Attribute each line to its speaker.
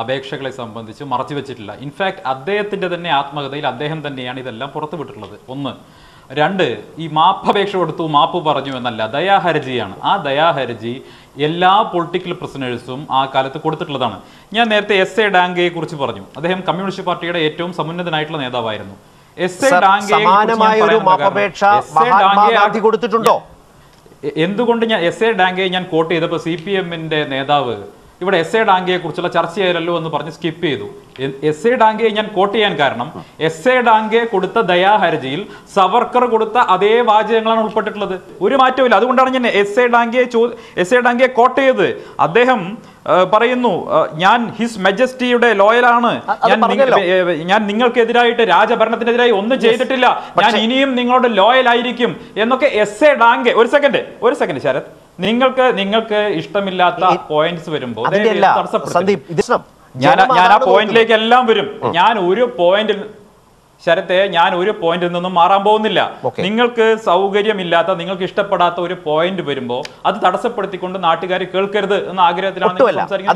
Speaker 1: അപേക്ഷകളെ സംബന്ധിച്ച് മറച്ചു വെച്ചിട്ടില്ല. ഇൻഫാക്ട് അദ്ദേഹത്തിന്റെ തന്നെ ആത്മകഥയിൽ അദ്ദേഹം തന്നെയാണ് ഇതെല്ലാം പുറത്തുവിട്ടിട്ടുള്ളത് ഒന്ന് രണ്ട് ഈ മാപ്പപേക്ഷ കൊടുത്തു മാപ്പ് പറഞ്ഞു എന്നല്ല ദയാഹർജിയാണ് ആ ദയാഹർജി എല്ലാ പൊളിറ്റിക്കൽ പ്രസിനേഴ്സും ആ കാലത്ത് കൊടുത്തിട്ടുള്ളതാണ്. ഞാൻ നേരത്തെ എസ് എ ഡാങ്കയെ കുറിച്ച് പറഞ്ഞു. അദ്ദേഹം കമ്മ്യൂണിസ്റ്റ് പാർട്ടിയുടെ ഏറ്റവും സമുന്നതനായിട്ടുള്ള നേതാവായിരുന്നു. എസ് എ ഡാങ്കയെ
Speaker 2: കൊടുത്തിട്ടുണ്ടോ?
Speaker 1: എന്തുകൊണ്ട് ഞാൻ എസ് എ ഡാങ്കയെ ഞാൻ കോട്ട് ചെയ്തപ്പോൾ സി പി എമ്മിന്റെ നേതാവ് ഇവിടെ എസ് എ ഡാങ്കയെ കുറിച്ചുള്ള ചർച്ചയായല്ലോ എന്ന് പറഞ്ഞ് സ്കിപ്പ് ചെയ്തു. എസ് എ ഡാങ്കയെ ഞാൻ കോട്ട് ചെയ്യാൻ കാരണം എസ് എ ഡാങ്കെ കൊടുത്ത ദയാഹർജിയിൽ സവർക്കർ കൊടുത്ത അതേ വാചകങ്ങളാണ് ഉൾപ്പെട്ടിട്ടുള്ളത്. ഒരു മാറ്റവും അതുകൊണ്ടാണ് ഞാൻ എസ് എ ഡാങ്കയെ ചോ എസ് എ ഡാങ്കയെ കോട്ട് ചെയ്ത് അദ്ദേഹം പറയുന്നു ഞാൻ ഹിസ് മെജസ്റ്റിയുടെ ലോയലാണ് ഞാൻ ഞാൻ നിങ്ങൾക്കെതിരായിട്ട് രാജഭരണത്തിനെതിരായി ഒന്നും ചെയ്തിട്ടില്ല. ഞാൻ ഇനിയും നിങ്ങളുടെ ലോയൽ ആയിരിക്കും. എന്നൊക്കെ എസ് എ ഡാങ്കെ ഒരു സെക്കൻഡ് ഒരു സെക്കൻഡ് ശരത്. നിങ്ങൾക്ക് നിങ്ങൾക്ക് ഇഷ്ടമില്ലാത്ത പോയിന്റ്സ് വരുമ്പോൾ. ഞാൻ ഞാൻ ആ പോയിന്റിലേക്ക് എല്ലാം വരും. ഞാൻ ഒരു പോയിന്റിൽ ശരത്തെ ഞാൻ ഒരു പോയിന്റിൽ നിന്നും മാറാൻ പോകുന്നില്ല. നിങ്ങൾക്ക് സൗകര്യമില്ലാത്ത നിങ്ങൾക്ക് ഇഷ്ടപ്പെടാത്ത ഒരു പോയിന്റ് വരുമ്പോൾ അത് തടസ്സപ്പെടുത്തിക്കൊണ്ട് നാട്ടുകാർ കേൾക്കരുത് എന്ന ആഗ്രഹത്തിലാണ് സംസാരിക്കുന്നത്.